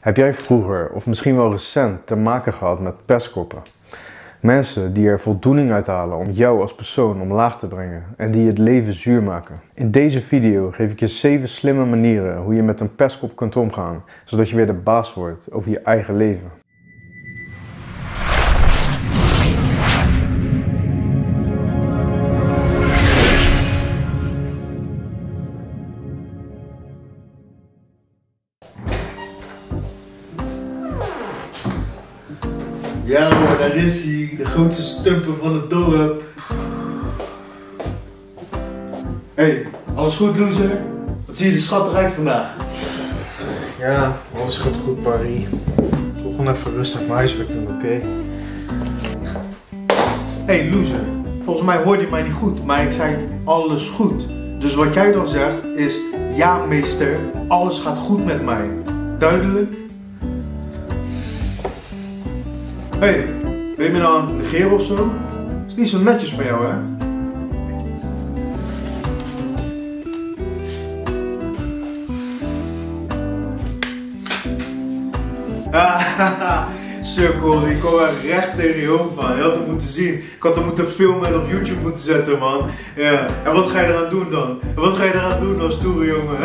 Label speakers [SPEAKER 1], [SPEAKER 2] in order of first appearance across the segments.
[SPEAKER 1] Heb jij vroeger of misschien wel recent te maken gehad met pestkoppen? Mensen die er voldoening uit halen om jou als persoon omlaag te brengen en die het leven zuur maken. In deze video geef ik je 7 slimme manieren hoe je met een pestkop kunt omgaan, zodat je weer de baas wordt over je eigen leven.
[SPEAKER 2] Daar is hij, de grote stumper van het dorp. Hey, alles goed loser? Wat zie je er schattig uit vandaag?
[SPEAKER 1] Ja, alles gaat goed, Paris. Toch gewoon even rustig mijn huiswerk doen, oké?
[SPEAKER 2] Hey loser, volgens mij hoorde je mij niet goed, maar ik zei alles goed. Dus wat jij dan zegt is, ja meester, alles gaat goed met mij. Duidelijk? Hey, ben je me nou of zo? Is niet zo netjes van jou, hè? Sukkel, die kwam er recht tegen je hoofd van. Je had hem moeten zien. Ik had hem moeten filmen en op YouTube moeten zetten, man. Ja. En wat ga je eraan doen dan? Wat ga je eraan doen als stoere jongen?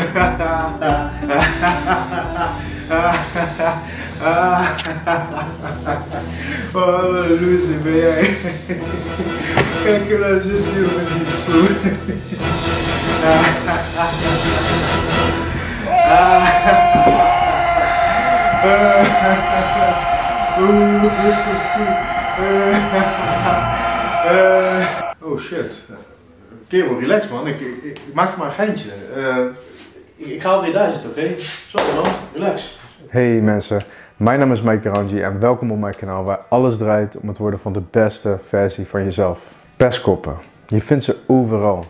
[SPEAKER 2] Oh, wat een loser ben jij. Kijk er nou zitten, jongen, die spoor. Oh shit. Kerel, relax man. Ik, ik, ik maar een geintje. Eh, ik, ik ga alweer daar zitten, oké? Sorry man, relax.
[SPEAKER 1] Hey mensen, mijn naam is Mike Ranji en welkom op mijn kanaal waar alles draait om het worden van de beste versie van jezelf. Pestkoppen. Je vindt ze overal.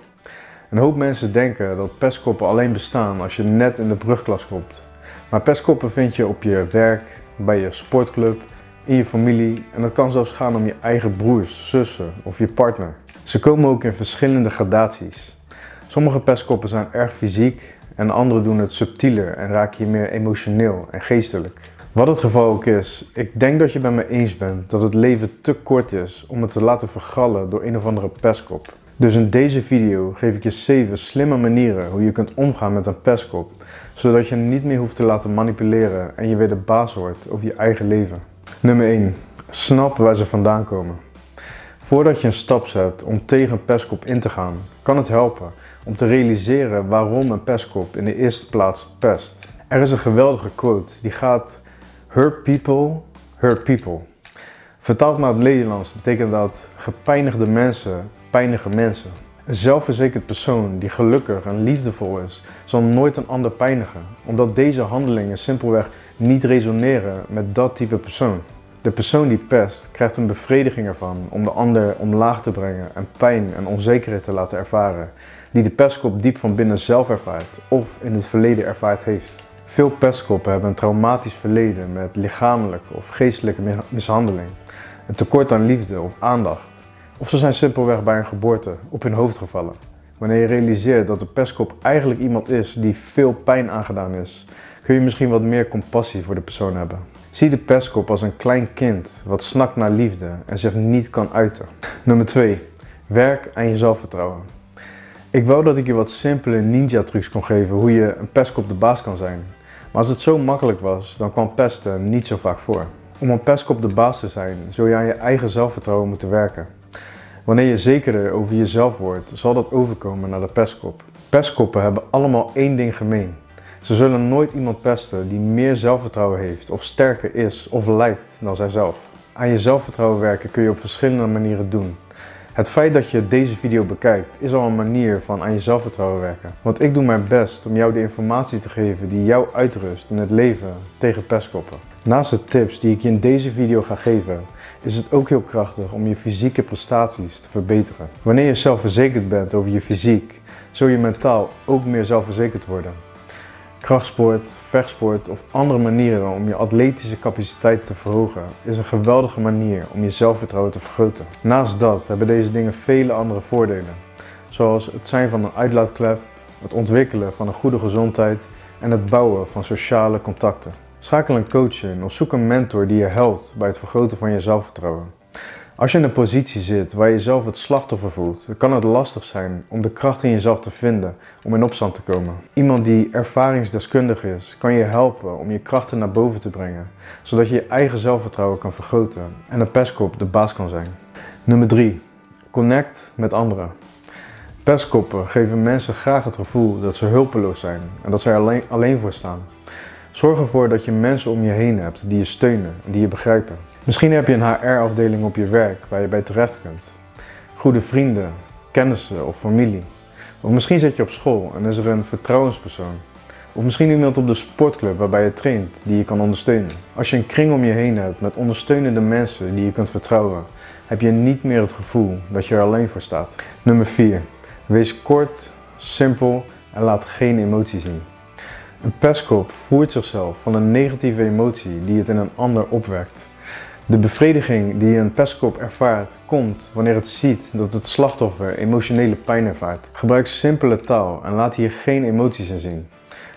[SPEAKER 1] Een hoop mensen denken dat pestkoppen alleen bestaan als je net in de brugklas komt. Maar pestkoppen vind je op je werk, bij je sportclub, in je familie en het kan zelfs gaan om je eigen broers, zussen of je partner. Ze komen ook in verschillende gradaties. Sommige pestkoppen zijn erg fysiek en andere doen het subtieler en raak je meer emotioneel en geestelijk. Wat het geval ook is, ik denk dat je het met me eens bent dat het leven te kort is om het te laten vergallen door een of andere pestkop. Dus in deze video geef ik je 7 slimme manieren hoe je kunt omgaan met een pestkop, zodat je niet meer hoeft te laten manipuleren en je weer de baas wordt over je eigen leven. Nummer 1. Snap waar ze vandaan komen. Voordat je een stap zet om tegen een pestkop in te gaan, kan het helpen om te realiseren waarom een pestkop in de eerste plaats pest. Er is een geweldige quote die gaat: Hurt people, hurt people. Vertaald naar het Nederlands betekent dat gepijnigde mensen pijnigen mensen. Een zelfverzekerd persoon die gelukkig en liefdevol is, zal nooit een ander pijnigen, omdat deze handelingen simpelweg niet resoneren met dat type persoon. De persoon die pest krijgt een bevrediging ervan om de ander omlaag te brengen en pijn en onzekerheid te laten ervaren, die de pestkop diep van binnen zelf ervaart of in het verleden ervaard heeft. Veel pestkoppen hebben een traumatisch verleden met lichamelijke of geestelijke mishandeling, een tekort aan liefde of aandacht. Of ze zijn simpelweg bij een geboorte op hun hoofd gevallen. Wanneer je realiseert dat de pestkop eigenlijk iemand is die veel pijn aangedaan is, kun je misschien wat meer compassie voor de persoon hebben. Zie de pestkop als een klein kind wat snakt naar liefde en zich niet kan uiten. Nummer 2. Werk aan je zelfvertrouwen. Ik wou dat ik je wat simpele ninja trucs kon geven hoe je een pestkop de baas kan zijn. Maar als het zo makkelijk was, dan kwam pesten niet zo vaak voor. Om een pestkop de baas te zijn, zul je aan je eigen zelfvertrouwen moeten werken. Wanneer je zekerder over jezelf wordt, zal dat overkomen naar de pestkop. Pestkoppen hebben allemaal één ding gemeen. Ze zullen nooit iemand pesten die meer zelfvertrouwen heeft of sterker is of lijkt dan zijzelf. Aan je zelfvertrouwen werken kun je op verschillende manieren doen. Het feit dat je deze video bekijkt is al een manier van aan je zelfvertrouwen werken. Want ik doe mijn best om jou de informatie te geven die jou uitrust in het leven tegen pestkoppen. Naast de tips die ik je in deze video ga geven, is het ook heel krachtig om je fysieke prestaties te verbeteren. Wanneer je zelfverzekerd bent over je fysiek, zul je mentaal ook meer zelfverzekerd worden. Krachtsport, vechtsport of andere manieren om je atletische capaciteit te verhogen is een geweldige manier om je zelfvertrouwen te vergroten. Naast dat hebben deze dingen vele andere voordelen, zoals het zijn van een uitlaatklep, het ontwikkelen van een goede gezondheid en het bouwen van sociale contacten. Schakel een coach in of zoek een mentor die je helpt bij het vergroten van je zelfvertrouwen. Als je in een positie zit waar je zelf het slachtoffer voelt, kan het lastig zijn om de kracht in jezelf te vinden om in opstand te komen. Iemand die ervaringsdeskundig is, kan je helpen om je krachten naar boven te brengen, zodat je je eigen zelfvertrouwen kan vergroten en een pestkop de baas kan zijn. Nummer 3. Connect met anderen. Pestkoppen geven mensen graag het gevoel dat ze hulpeloos zijn en dat ze er alleen, alleen voor staan. Zorg ervoor dat je mensen om je heen hebt die je steunen en die je begrijpen. Misschien heb je een HR-afdeling op je werk waar je bij terecht kunt. Goede vrienden, kennissen of familie. Of misschien zit je op school en is er een vertrouwenspersoon. Of misschien iemand op de sportclub waarbij je traint die je kan ondersteunen. Als je een kring om je heen hebt met ondersteunende mensen die je kunt vertrouwen, heb je niet meer het gevoel dat je er alleen voor staat. Nummer 4. Wees kort, simpel en laat geen emotie zien. Een pestkop voert zichzelf van een negatieve emotie die het in een ander opwekt. De bevrediging die een pestkop ervaart komt wanneer het ziet dat het slachtoffer emotionele pijn ervaart. Gebruik simpele taal en laat hier geen emoties in zien.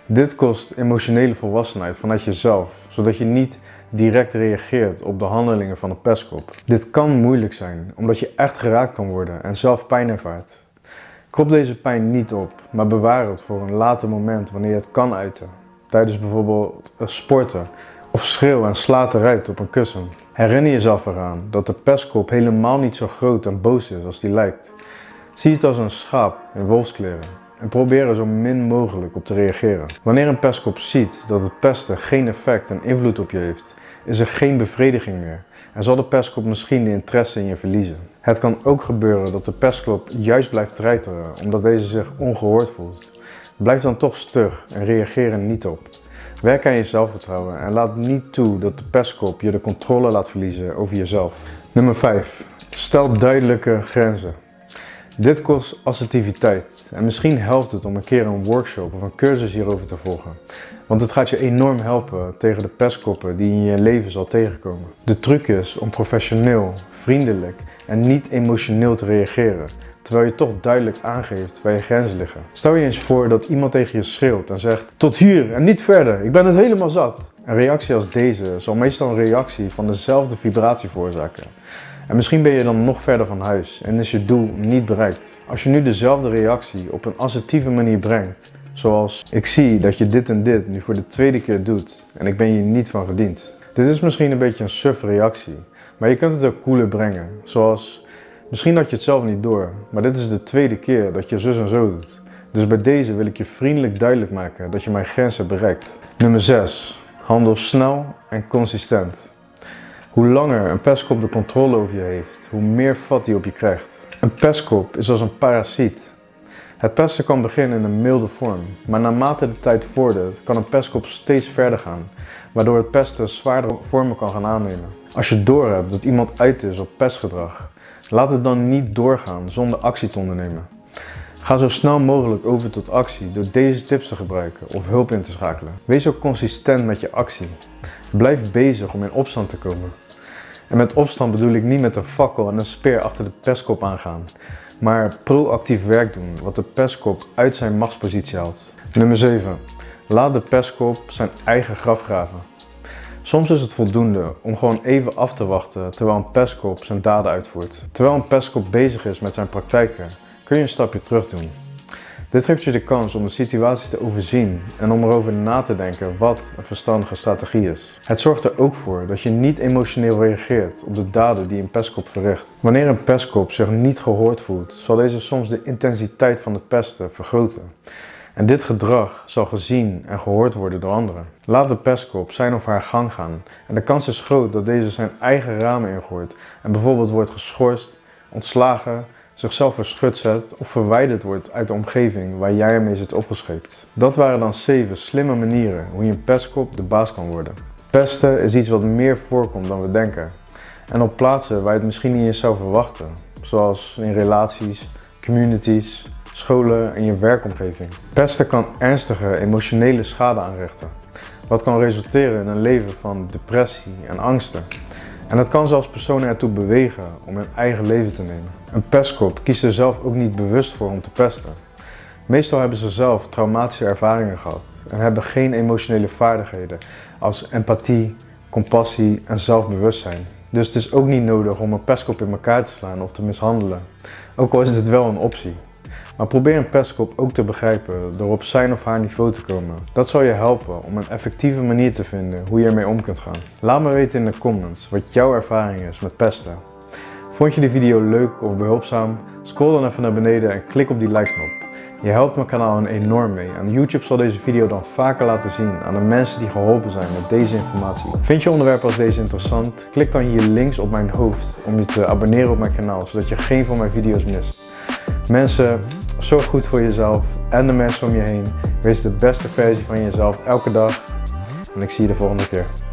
[SPEAKER 1] Dit kost emotionele volwassenheid vanuit jezelf, zodat je niet direct reageert op de handelingen van een pestkop. Dit kan moeilijk zijn, omdat je echt geraakt kan worden en zelf pijn ervaart. Krop deze pijn niet op, maar bewaar het voor een later moment wanneer je het kan uiten. Tijdens bijvoorbeeld sporten of schreeuw en slaat eruit op een kussen. Herinner jezelf eraan dat de pestkop helemaal niet zo groot en boos is als die lijkt. Zie het als een schaap in wolfskleren en probeer er zo min mogelijk op te reageren. Wanneer een pestkop ziet dat het pesten geen effect en invloed op je heeft, is er geen bevrediging meer en zal de pestkop misschien de interesse in je verliezen. Het kan ook gebeuren dat de pestkop juist blijft treiteren omdat deze zich ongehoord voelt. Blijf dan toch stug en reageer er niet op. Werk aan je zelfvertrouwen en laat niet toe dat de pestkop je de controle laat verliezen over jezelf. Nummer 5. Stel duidelijke grenzen. Dit kost assertiviteit en misschien helpt het om een keer een workshop of een cursus hierover te volgen. Want het gaat je enorm helpen tegen de pestkoppen die in je leven zal tegenkomen. De truc is om professioneel, vriendelijk en niet emotioneel te reageren, terwijl je toch duidelijk aangeeft waar je grenzen liggen. Stel je eens voor dat iemand tegen je schreeuwt en zegt tot hier en niet verder, ik ben het helemaal zat. Een reactie als deze zal meestal een reactie van dezelfde vibratie veroorzaken. En misschien ben je dan nog verder van huis en is je doel niet bereikt. Als je nu dezelfde reactie op een assertieve manier brengt, zoals ik zie dat je dit en dit nu voor de tweede keer doet en ik ben je niet van gediend. Dit is misschien een beetje een suf reactie, maar je kunt het ook cooler brengen. Zoals, misschien had je het zelf niet door, maar dit is de tweede keer dat je zus en zo doet. Dus bij deze wil ik je vriendelijk duidelijk maken dat je mijn grenzen bereikt. Nummer 6. Handel snel en consistent. Hoe langer een pestkop de controle over je heeft, hoe meer vat hij op je krijgt. Een pestkop is als een parasiet. Het pesten kan beginnen in een milde vorm, maar naarmate de tijd vordert, kan een pestkop steeds verder gaan, waardoor het pesten zwaardere vormen kan gaan aannemen. Als je doorhebt dat iemand uit is op pestgedrag, laat het dan niet doorgaan zonder actie te ondernemen. Ga zo snel mogelijk over tot actie door deze tips te gebruiken of hulp in te schakelen. Wees ook consistent met je actie. Blijf bezig om in opstand te komen. En met opstand bedoel ik niet met een fakkel en een speer achter de pestkop aangaan, maar proactief werk doen wat de pestkop uit zijn machtspositie haalt. Nummer 7. Laat de pestkop zijn eigen graf graven. Soms is het voldoende om gewoon even af te wachten terwijl een pestkop zijn daden uitvoert. Terwijl een pestkop bezig is met zijn praktijken, kun je een stapje terug doen. Dit geeft je de kans om de situatie te overzien en om erover na te denken wat een verstandige strategie is. Het zorgt er ook voor dat je niet emotioneel reageert op de daden die een pestkop verricht. Wanneer een pestkop zich niet gehoord voelt, zal deze soms de intensiteit van het pesten vergroten. En dit gedrag zal gezien en gehoord worden door anderen. Laat de pestkop zijn of haar gang gaan en de kans is groot dat deze zijn eigen ramen ingooit en bijvoorbeeld wordt geschorst, ontslagen zichzelf verschut zet of verwijderd wordt uit de omgeving waar jij ermee zit opgescheept. Dat waren dan 7 slimme manieren hoe je een pestkop de baas kan worden. Pesten is iets wat meer voorkomt dan we denken. En op plaatsen waar je het misschien niet eens zou verwachten. Zoals in relaties, communities, scholen en je werkomgeving. Pesten kan ernstige emotionele schade aanrichten. Wat kan resulteren in een leven van depressie en angsten. En dat kan zelfs personen ertoe bewegen om hun eigen leven te nemen. Een pestkop kiest er zelf ook niet bewust voor om te pesten. Meestal hebben ze zelf traumatische ervaringen gehad en hebben geen emotionele vaardigheden, als empathie, compassie en zelfbewustzijn. Dus het is ook niet nodig om een pestkop in elkaar te slaan of te mishandelen. Ook al is het wel een optie. Maar probeer een pestkop ook te begrijpen door op zijn of haar niveau te komen. Dat zal je helpen om een effectieve manier te vinden hoe je ermee om kunt gaan. Laat me weten in de comments wat jouw ervaring is met pesten. Vond je de video leuk of behulpzaam? Scroll dan even naar beneden en klik op die like knop. Je helpt mijn kanaal enorm mee en YouTube zal deze video dan vaker laten zien aan de mensen die geholpen zijn met deze informatie. Vind je onderwerpen als deze interessant? Klik dan hier links op mijn hoofd om je te abonneren op mijn kanaal, zodat je geen van mijn video's mist. Mensen, zorg goed voor jezelf en de mensen om je heen. Wees de beste versie van jezelf elke dag en ik zie je de volgende keer.